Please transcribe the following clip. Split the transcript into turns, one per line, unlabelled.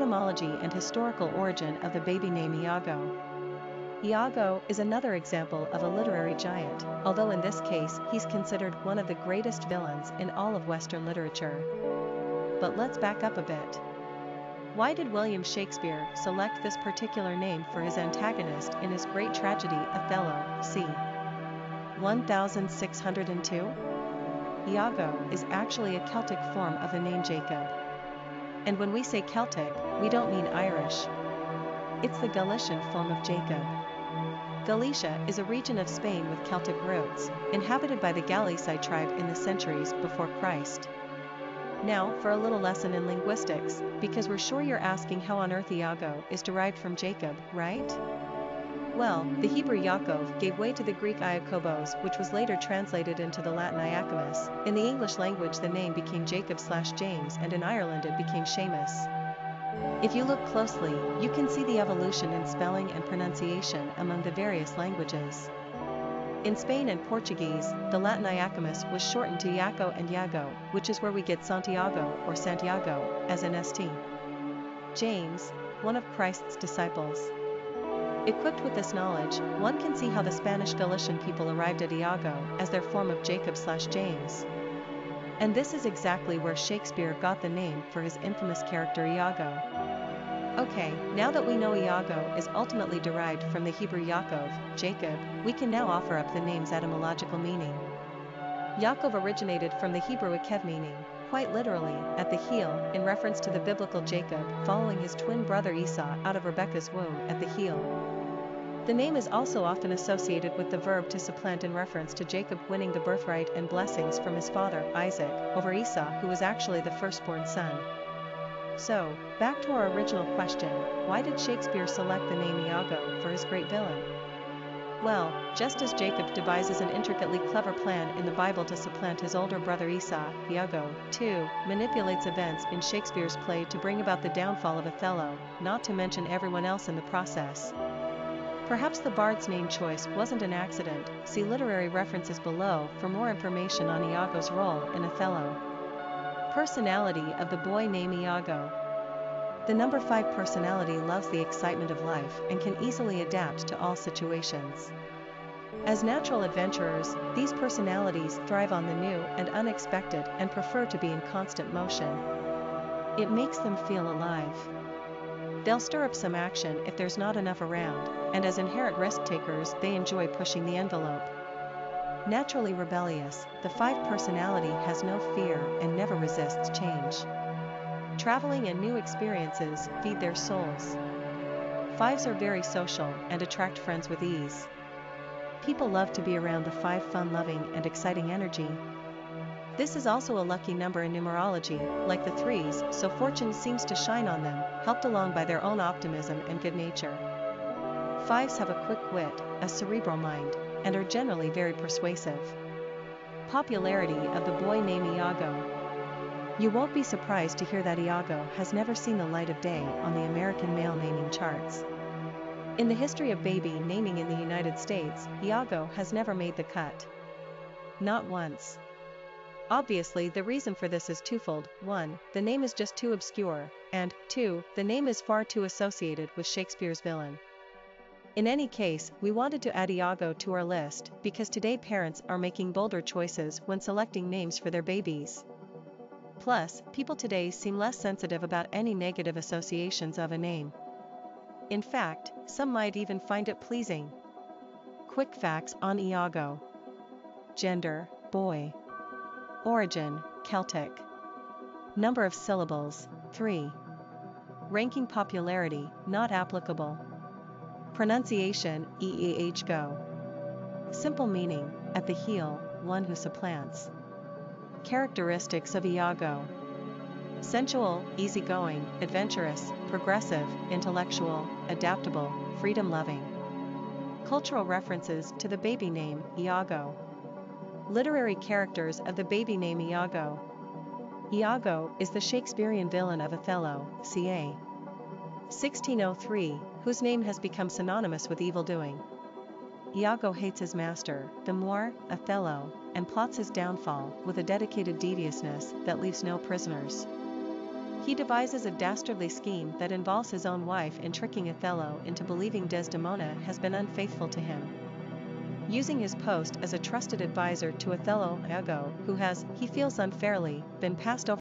etymology and historical origin of the baby name Iago. Iago is another example of a literary giant, although in this case he's considered one of the greatest villains in all of Western literature. But let's back up a bit. Why did William Shakespeare select this particular name for his antagonist in his great tragedy Othello, c. 1602? Iago is actually a Celtic form of the name Jacob. And when we say Celtic, we don't mean Irish. It's the Galician form of Jacob. Galicia is a region of Spain with Celtic roots, inhabited by the Galicite tribe in the centuries before Christ. Now, for a little lesson in linguistics, because we're sure you're asking how on earth Iago is derived from Jacob, right? Well, the Hebrew Yaakov gave way to the Greek Iakobos, which was later translated into the Latin Iacobus. In the English language, the name became Jacob slash James, and in Ireland, it became Seamus. If you look closely, you can see the evolution in spelling and pronunciation among the various languages. In Spain and Portuguese, the Latin Iacobus was shortened to Iaco and Iago, which is where we get Santiago or Santiago, as in St. James, one of Christ's disciples. Equipped with this knowledge, one can see how the Spanish Galician people arrived at Iago as their form of Jacob slash James. And this is exactly where Shakespeare got the name for his infamous character Iago. Okay, now that we know Iago is ultimately derived from the Hebrew Yaakov, Jacob, we can now offer up the name's etymological meaning. Yaakov originated from the Hebrew Akev meaning, quite literally, at the heel, in reference to the biblical Jacob following his twin brother Esau out of Rebekah's womb at the heel. The name is also often associated with the verb to supplant in reference to Jacob winning the birthright and blessings from his father, Isaac, over Esau who was actually the firstborn son. So, back to our original question, why did Shakespeare select the name Iago for his great villain? Well, just as Jacob devises an intricately clever plan in the Bible to supplant his older brother Esau, Iago, too, manipulates events in Shakespeare's play to bring about the downfall of Othello, not to mention everyone else in the process. Perhaps the bard's name choice wasn't an accident, see literary references below for more information on Iago's role in Othello. Personality of the boy named Iago. The number 5 personality loves the excitement of life and can easily adapt to all situations. As natural adventurers, these personalities thrive on the new and unexpected and prefer to be in constant motion. It makes them feel alive. They'll stir up some action if there's not enough around, and as inherent risk takers, they enjoy pushing the envelope. Naturally rebellious, the 5 personality has no fear and never resists change. Traveling and new experiences feed their souls. Fives are very social and attract friends with ease. People love to be around the 5 fun loving and exciting energy, this is also a lucky number in numerology, like the threes, so fortune seems to shine on them, helped along by their own optimism and good nature. Fives have a quick wit, a cerebral mind, and are generally very persuasive. Popularity of the boy named Iago. You won't be surprised to hear that Iago has never seen the light of day on the American male naming charts. In the history of baby naming in the United States, Iago has never made the cut. Not once. Obviously, the reason for this is twofold 1. The name is just too obscure, and 2. The name is far too associated with Shakespeare's villain. In any case, we wanted to add Iago to our list because today parents are making bolder choices when selecting names for their babies. Plus, people today seem less sensitive about any negative associations of a name. In fact, some might even find it pleasing. Quick facts on Iago Gender, boy. Origin, Celtic. Number of syllables, 3. Ranking popularity, not applicable. Pronunciation, EEH go. Simple meaning, at the heel, one who supplants. Characteristics of Iago. Sensual, easygoing, adventurous, progressive, intellectual, adaptable, freedom loving. Cultural references to the baby name, Iago. Literary characters of the baby name Iago. Iago is the Shakespearean villain of Othello, ca. 1603, whose name has become synonymous with evil doing. Iago hates his master, the Moor, Othello, and plots his downfall with a dedicated deviousness that leaves no prisoners. He devises a dastardly scheme that involves his own wife in tricking Othello into believing Desdemona has been unfaithful to him. Using his post as a trusted advisor to Othello Iago, who has, he feels unfairly, been passed over